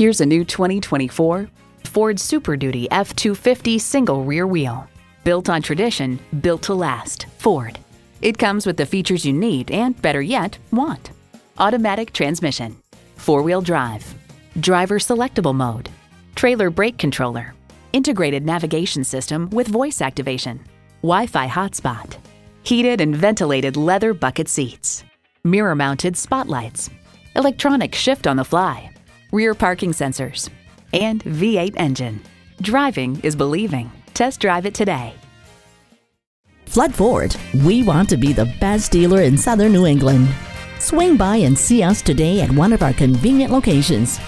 Here's a new 2024 Ford Super Duty F250 single rear wheel. Built on tradition, built to last. Ford. It comes with the features you need and, better yet, want. Automatic transmission, four wheel drive, driver selectable mode, trailer brake controller, integrated navigation system with voice activation, Wi Fi hotspot, heated and ventilated leather bucket seats, mirror mounted spotlights, electronic shift on the fly, rear parking sensors, and V8 engine. Driving is believing. Test drive it today. Flood Ford, we want to be the best dealer in southern New England. Swing by and see us today at one of our convenient locations.